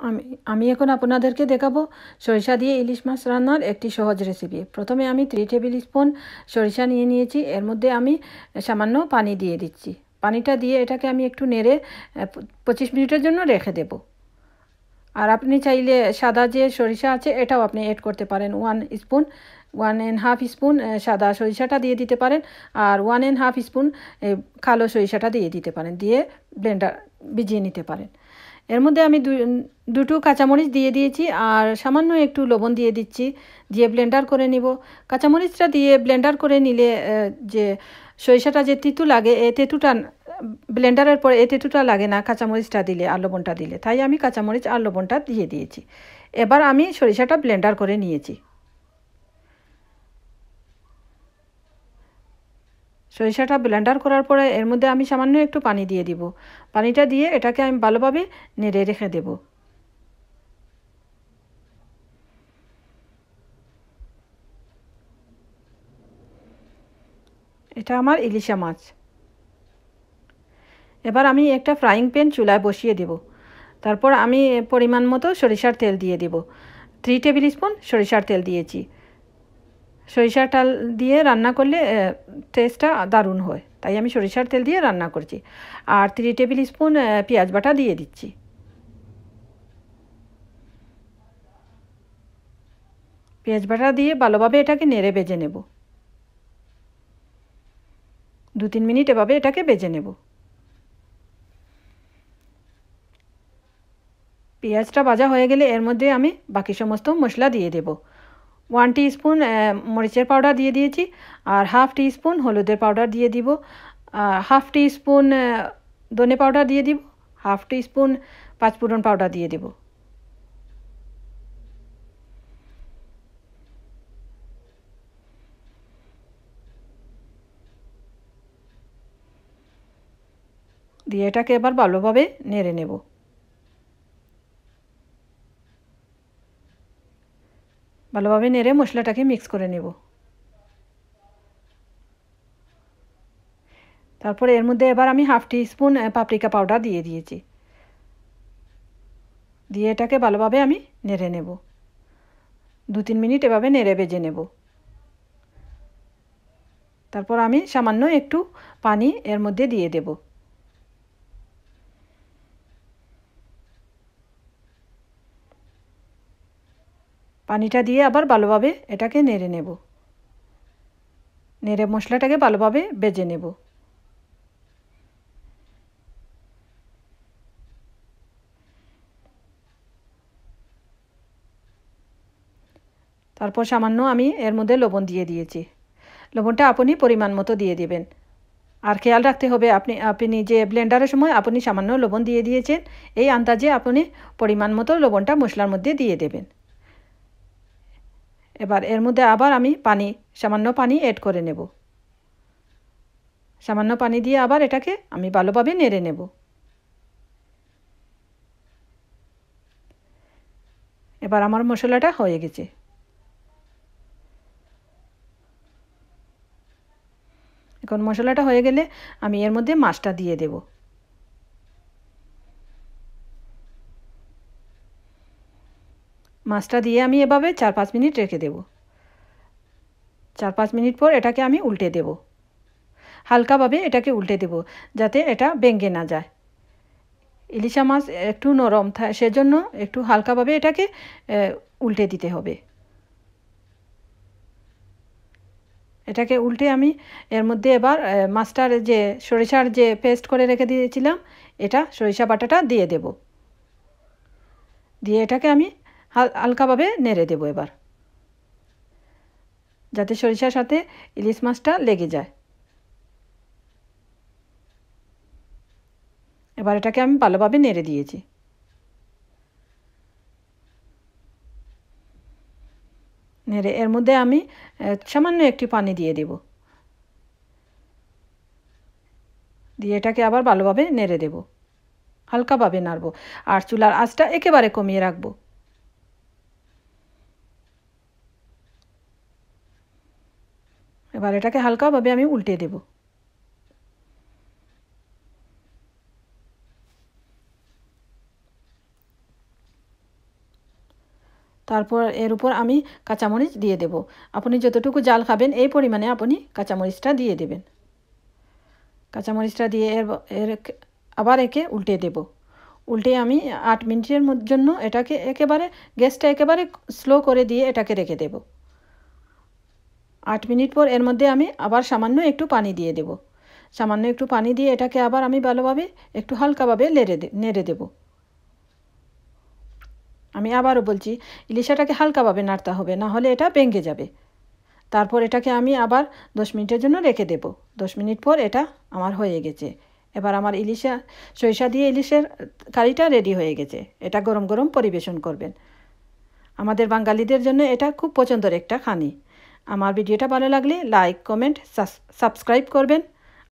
আমি আমি এখন আপনাদেরকে দেখাবো সরিষা দিয়ে ইলিশ মাছ রান্নার একটি সহজ রেসিপি প্রথমে আমি থ্রি টেবিল স্পুন সরিষা নিয়ে নিয়েছি। এর মধ্যে আমি সামান্য পানি দিয়ে দিচ্ছি। পানিটা দিয়ে এটাকে আমি একটু নেড়ে পঁচিশ মিনিটের জন্য রেখে দেব। আর আপনি চাইলে সাদা যে সরিষা আছে, এটাও আপনি অ্যাড করতে পারেন। One spoon one and half spoon সাদা সরিষাটা দিয়ে দিতে পারেন। আর ওয়ান অ্যান্ড হাফ স্পুন কালো সরিষাটা দিয়ে দিতে পারেন। দিয়ে ব্লেন্ডার ভিজিয়ে নিতে পারেন। এর মধ্যে আমি দুটো কাঁচামরিচ দিয়ে দিয়েছি আর সামান্য একটু লবণ দিয়ে দিচ্ছি দিয়ে ব্লেন্ডার করে নিব। কাঁচামরিচটা দিয়ে ব্লেন্ডার করে নিলে যে সরিষাটা যে তেঁতু লাগে, এ তেঁতুটা ব্লেন্ডারের পরে এ তেঁতুটা লাগে না কাঁচামরিচটা দিলে আর লবণটা দিলে। তাই আমি কাঁচামরিচ আর লবণটা দিয়ে দিয়েছি। এবার আমি সরিষাটা ব্লেন্ডার করে নিয়েছি। সরিষাটা ব্লেন্ডার করার পরে এর মধ্যে আমি সামান্য একটু পানি দিয়ে দিব। পানিটা দিয়ে এটাকে আমি ভালোভাবে নেড়ে রেখে দেব। এটা আমার ইলিশা মাছ। এবার আমি একটা ফ্রাইং প্যান চুলায় বসিয়ে দেব। তারপর আমি পরিমাণ মতো সরিষার তেল দিয়ে দেব। থ্রি টেবিল স্পুন সরিষার তেল দিয়েছি। সরিষার তেল দিয়ে রান্না করলে টেস্টটা দারুণ হয়। তাই আমি সরিষার তেল দিয়ে রান্না করছি। আর থ্রি টেবিল স্পুন পেঁয়াজ বাটা দিয়ে দিচ্ছি। পেঁয়াজ বাটা দিয়ে ভালোভাবে এটাকে নেড়ে বেজে নেব। দু তিন মিনিট এভাবে এটাকে বেজে নেব। পেঁয়াজটা ভাজা হয়ে গেলে এর মধ্যে আমি বাকি সমস্ত মশলা দিয়ে দেবো। ওয়ান স্পুন মরিচের পাউডার দিয়ে দিয়েছি আর হাফ টি স্পুন হলুদের পাউডার দিয়ে দিব। আর হাফ স্পুন ধনে পাউডার দিয়ে দিব। হাফ টি স্পুন পাঁচফোড়ন পাউডার দিয়ে দেব। দিয়ে এটাকে এবার ভালোভাবে নেড়ে নেব। ভালোভাবে নেড়ে মশলাটাকে মিক্স করে নেব। তারপরে এর মধ্যে এবার আমি half teaspoon paprika powder দিয়ে দিয়েছি। দিয়ে এটাকে ভালোভাবে আমি নেড়ে নেব। দু তিন মিনিট এভাবে নেড়ে বেজে নেব। তারপর আমি সামান্য একটু পানি এর মধ্যে দিয়ে দেবো। পানিটা দিয়ে আবার ভালোভাবে এটাকে নেড়ে নেব। নেড়ে মশলাটাকে ভালোভাবে বেজে নেব। তারপর সামান্য আমি এর মধ্যে লবণ দিয়ে দিয়েছি। লবণটা আপনি পরিমাণ মতো দিয়ে দেবেন। আর খেয়াল রাখতে হবে, আপনি আপনি যে ব্লেন্ডারের সময় আপনি সামান্য লবণ দিয়ে দিয়েছেন, এই আন্দাজে আপনি পরিমাণ মতো লবণটা মশলার মধ্যে দিয়ে দেবেন। এবার এর মধ্যে আবার আমি পানি, সামান্য পানি অ্যাড করে নেব। সামান্য পানি দিয়ে আবার এটাকে আমি ভালোভাবে নেড়ে নেব। এবার আমার মশলাটা হয়ে গেছে। এখন মশলাটা হয়ে গেলে আমি এর মধ্যে মাছটা দিয়ে দেবো। মাছটা দিয়ে আমি এভাবে চার পাঁচ মিনিট রেখে দেব। চার পাঁচ মিনিট পর এটাকে আমি উল্টে দেব। হালকাভাবে এটাকে উল্টে দেব যাতে এটা ভেঙে না যায়। ইলিশা মাছ একটু নরম সেজন্য একটু হালকাভাবে এটাকে উল্টে দিতে হবে। এটাকে উল্টে আমি এর মধ্যে এবার মাছটার যে সরিষার যে পেস্ট করে রেখে দিয়েছিলাম, এটা সরিষা বাটাটা দিয়ে দেব। দিয়ে এটাকে আমি হালকাভাবে নেড়ে দেবো এবার। যাতে সরিষার সাথে ইলিশ মাছটা লেগে যায়। এবার এটাকে আমি ভালোভাবে নেড়ে দিয়েছি। নেড়ে এর মধ্যে আমি সামান্য একটি পানি দিয়ে দেব। দিয়ে এটাকে আবার ভালোভাবে নেড়ে দেব। হালকাভাবে নাড়বো। আর চুলার আঁচটা একেবারে কমিয়ে রাখব। এবার এটাকে হালকাভাবে আমি উল্টে দেব। তারপর এর উপর আমি কাঁচামরিচ দিয়ে দেব। আপনি যতটুকু জাল খাবেন, এই পরিমাণে আপনি কাঁচামরিচটা দিয়ে দেবেন। কাঁচামরিচটা দিয়ে এর এর আবার একে উল্টে দেব। উল্টে আমি আট মিনিটের জন্য এটাকে একেবারে গ্যাসটা একেবারে স্লো করে দিয়ে এটাকে রেখে দেব। আট মিনিট পর এর মধ্যে আমি আবার সামান্য একটু পানি দিয়ে দেব। সামান্য একটু পানি দিয়ে এটাকে আবার আমি ভালোভাবে একটু হালকাভাবে নেড়ে নেড়ে দেব। আমি আবারও বলছি, ইলিশাটাকে হালকাভাবে নাড়তে হবে, না হলে এটা ভেঙে যাবে। তারপর এটাকে আমি আবার দশ মিনিটের জন্য রেখে দেব। দশ মিনিট পর এটা আমার হয়ে গেছে। এবার আমার ইলিশা, সরিষা দিয়ে ইলিশের কারিটা রেডি হয়ে গেছে। এটা গরম গরম পরিবেশন করবেন। আমাদের বাঙালিদের জন্য এটা খুব পছন্দের একটা খানি। আমার ভিডিওটা ভালো লাগলে লাইক কমেন্ট সাবস্ক্রাইব করবেন।